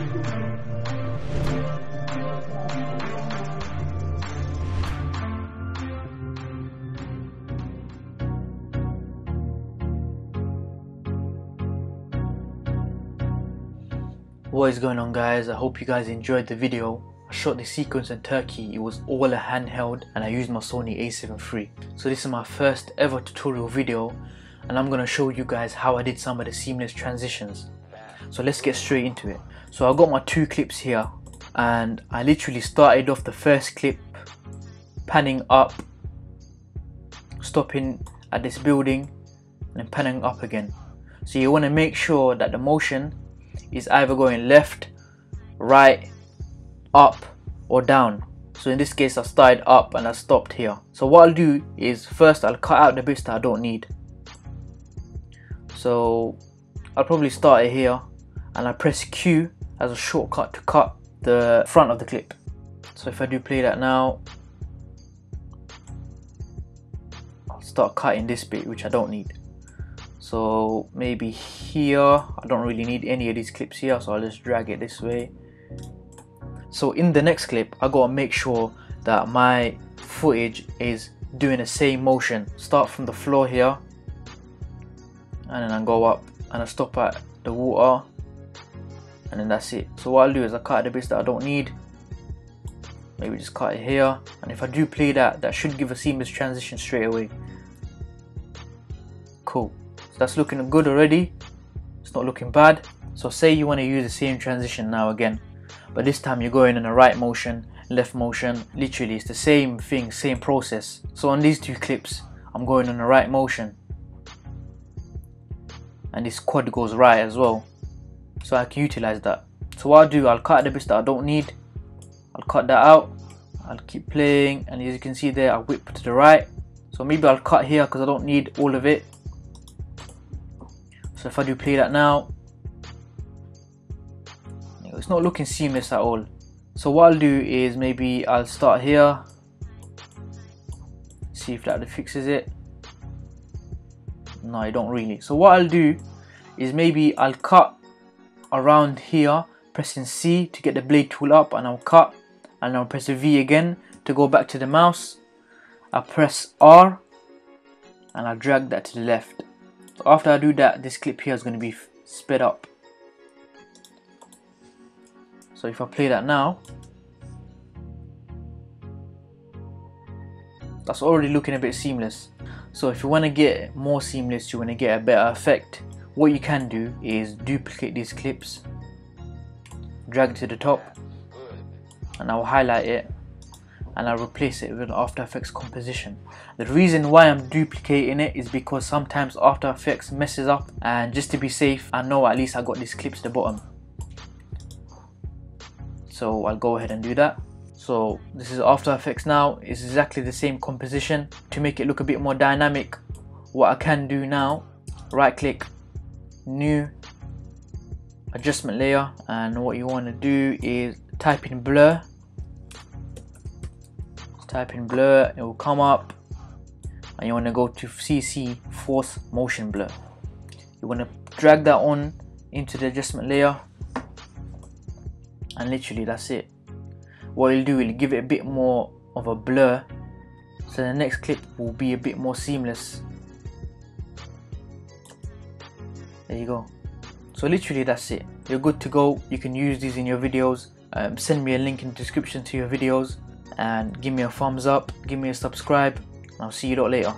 What is going on guys, I hope you guys enjoyed the video. I shot the sequence in Turkey, it was all a handheld and I used my Sony a7 III. So this is my first ever tutorial video and I'm going to show you guys how I did some of the seamless transitions. So let's get straight into it. So I got my two clips here and I literally started off the first clip panning up, stopping at this building and panning up again. So you want to make sure that the motion is either going left, right, up or down. So in this case I started up and I stopped here. So what I'll do is first I'll cut out the bits that I don't need. So I'll probably start it here and I press Q as a shortcut to cut the front of the clip. So if I do play that now, I'll start cutting this bit which I don't need. So maybe here I don't really need any of these clips here so I'll just drag it this way. So in the next clip I gotta make sure that my footage is doing the same motion. Start from the floor here and then I go up and I stop at the water and then that's it. So what I'll do is I cut the bits that I don't need. Maybe just cut it here. And if I do play that that should give a seamless transition straight away. Cool. That's looking good already. It's not looking bad. So say you want to use the same transition now again. But this time you're going in a right motion left motion. Literally it's the same thing same process. So on these two clips I'm going in the right motion. And this quad goes right as well so I can utilize that. So what I'll do I'll cut the bits that I don't need. I'll cut that out. I'll keep playing. And as you can see there I whip to the right. So maybe I'll cut here because I don't need all of it. So if I do play that now, it's not looking seamless at all. So what I'll do is maybe I'll start here, see if that fixes it. No, I don't really. So what I'll do is maybe I'll cut around here, pressing C to get the blade tool up and I'll cut and I'll press V again to go back to the mouse. I'll press R and I'll drag that to the left so after I do that, this clip here is going to be sped up. So if I play that now, that's already looking a bit seamless. So if you want to get more seamless, you want to get a better effect, what you can do is duplicate these clips, drag it to the top, and I'll highlight it and I'll replace it with an After Effects composition. The reason why I'm duplicating it is because sometimes After Effects messes up and just to be safe I know at least I got these clips at the bottom. So I'll go ahead and do that. So this is After Effects now, it's exactly the same composition. To make it look a bit more dynamic, what I can do now, right click, new adjustment layer and what you want to do is type in blur. Type in blur it will come up and you want to go to CC force motion blur. You want to drag that on into the adjustment layer and literally that's it. What you'll do will give it a bit more of a blur so the next clip will be a bit more seamless there you go. So literally that's it. You're good to go. You can use these in your videos. Um, send me a link in the description to your videos and give me a thumbs up, give me a subscribe, I'll see you later.